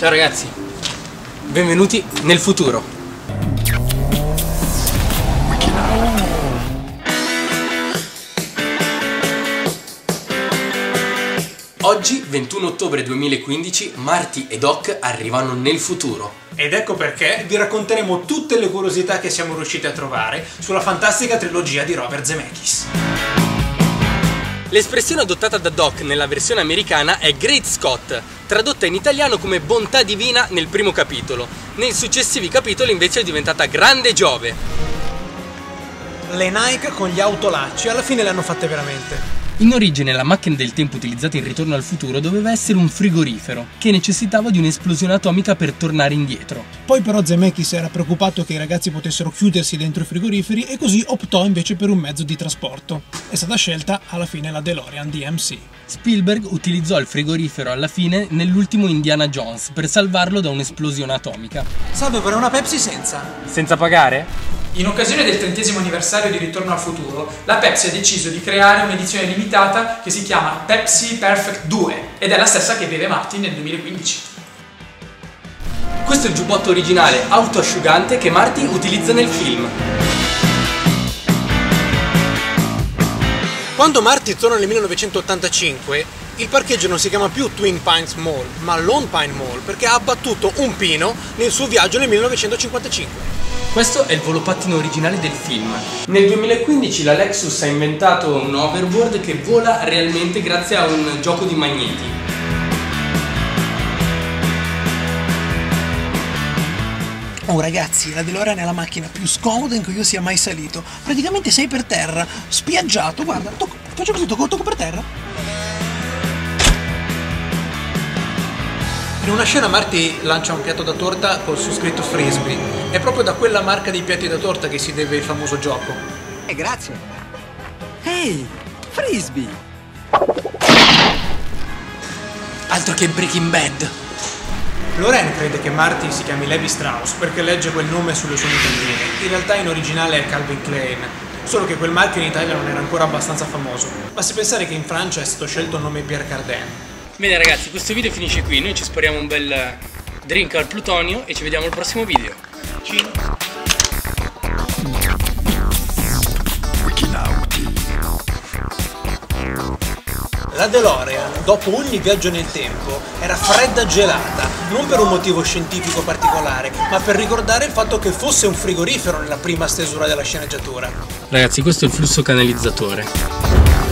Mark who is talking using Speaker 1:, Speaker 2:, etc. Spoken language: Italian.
Speaker 1: Ciao ragazzi, benvenuti nel futuro. Oggi, 21 ottobre 2015, Marty e Doc arrivano nel futuro.
Speaker 2: Ed ecco perché vi racconteremo tutte le curiosità che siamo riusciti a trovare sulla fantastica trilogia di Robert Zemeckis.
Speaker 1: L'espressione adottata da Doc nella versione americana è Great Scott, tradotta in italiano come bontà divina nel primo capitolo. Nei successivi capitoli invece è diventata Grande Giove.
Speaker 2: Le Nike con gli autolacci alla fine le hanno fatte veramente.
Speaker 1: In origine la macchina del tempo utilizzata in Ritorno al futuro doveva essere un frigorifero, che necessitava di un'esplosione atomica per tornare indietro.
Speaker 3: Poi però Zemeckis era preoccupato che i ragazzi potessero chiudersi dentro i frigoriferi e così optò invece per un mezzo di trasporto. È stata scelta alla fine la DeLorean DMC.
Speaker 1: Spielberg utilizzò il frigorifero alla fine nell'ultimo Indiana Jones per salvarlo da un'esplosione atomica.
Speaker 2: Salve, vorrei una Pepsi senza.
Speaker 1: Senza pagare?
Speaker 4: In occasione del trentesimo anniversario di Ritorno al futuro, la Pepsi ha deciso di creare un'edizione limitata che si chiama Pepsi Perfect 2 ed è la stessa che beve Martin nel 2015.
Speaker 1: Questo è il giubbotto originale autoasciugante che Marty utilizza nel film.
Speaker 2: Quando Marty torna nel 1985, il parcheggio non si chiama più Twin Pines Mall, ma Lone Pine Mall, perché ha abbattuto un pino nel suo viaggio nel 1955.
Speaker 1: Questo è il volopattino originale del film. Nel 2015 la Lexus ha inventato un hoverboard che vola realmente grazie a un gioco di magneti.
Speaker 3: Oh ragazzi, la DeLorean è la macchina più scomoda in cui io sia mai salito. Praticamente sei per terra, spiaggiato, guarda, tocco, faccio così, tocco, tocco per terra.
Speaker 2: In una scena Marty lancia un piatto da torta con su scritto frisbee. È proprio da quella marca di piatti da torta che si deve il famoso gioco.
Speaker 5: Eh, grazie. Ehi, frisbee.
Speaker 1: Altro che Breaking Bad.
Speaker 2: Loren crede che Marty si chiami Levi Strauss perché legge quel nome sulle sue mutandine. In realtà in originale è Calvin Klein. Solo che quel marchio in Italia non era ancora abbastanza famoso. Basti pensare che in Francia è stato scelto il nome Pierre Cardin.
Speaker 1: Bene ragazzi, questo video finisce qui. Noi ci spariamo un bel drink al plutonio e ci vediamo al prossimo video.
Speaker 2: Cino. La DeLorean, dopo ogni viaggio nel tempo, era fredda gelata, non per un motivo scientifico particolare, ma per ricordare il fatto che fosse un frigorifero nella prima stesura della sceneggiatura.
Speaker 1: Ragazzi, questo è il flusso canalizzatore.